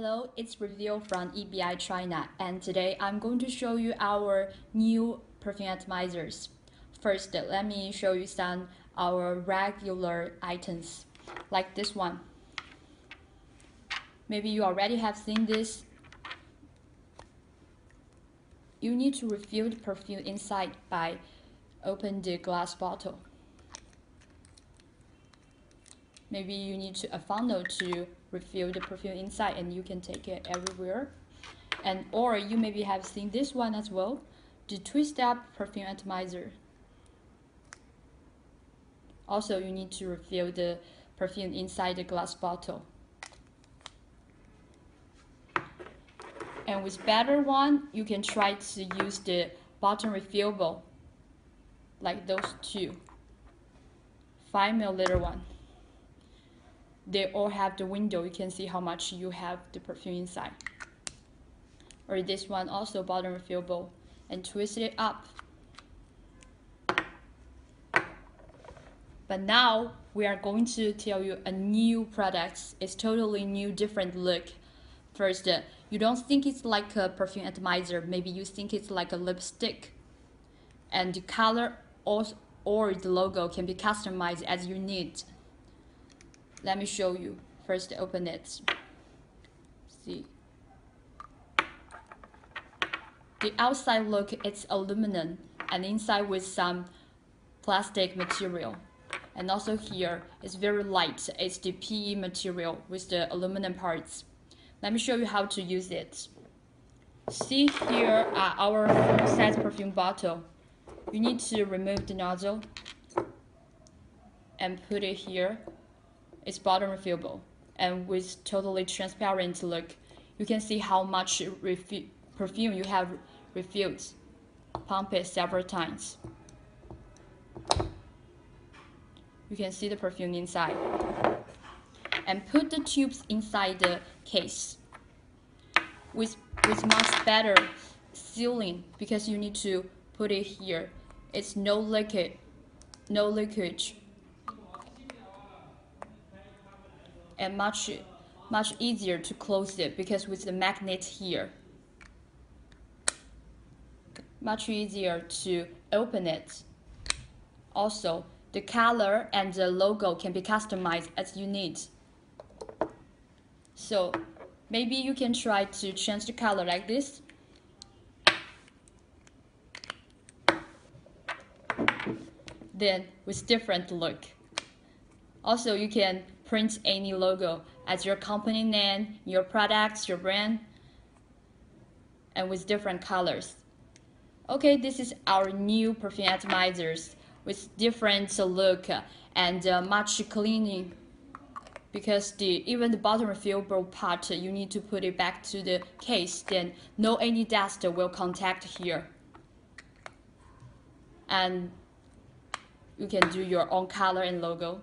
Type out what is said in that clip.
Hello, it's Reveal from EBI China, and today I'm going to show you our new perfume atomizers. First, let me show you some our regular items, like this one. Maybe you already have seen this. You need to refill the perfume inside by open the glass bottle. Maybe you need to, a funnel to refill the perfume inside and you can take it everywhere. And or you maybe have seen this one as well, the two-step perfume atomizer. Also, you need to refill the perfume inside the glass bottle. And with better one, you can try to use the bottom refillable, like those two. 5 milliliter one they all have the window you can see how much you have the perfume inside. Or this one also bottom refillable and twist it up. But now we are going to tell you a new product. It's totally new different look. First uh, you don't think it's like a perfume atomizer. Maybe you think it's like a lipstick. And the color or, or the logo can be customized as you need let me show you. First open it. See. The outside look it's aluminum and inside with some plastic material. And also here it's very light. It's the PE material with the aluminum parts. Let me show you how to use it. See here are our full-size perfume bottle. You need to remove the nozzle and put it here it's bottom refillable and with totally transparent look. You can see how much perfume you have refilled. Pump it several times. You can see the perfume inside. And put the tubes inside the case with, with much better sealing because you need to put it here. It's no liquid, no leakage and much much easier to close it because with the magnet here. Much easier to open it. Also the color and the logo can be customized as you need. So maybe you can try to change the color like this. Then with different look. Also you can print any logo as your company name, your products, your brand, and with different colors. Okay, this is our new perfume atomizers with different look and uh, much cleaning because the even the bottom refillable part you need to put it back to the case then no any dust will contact here and you can do your own color and logo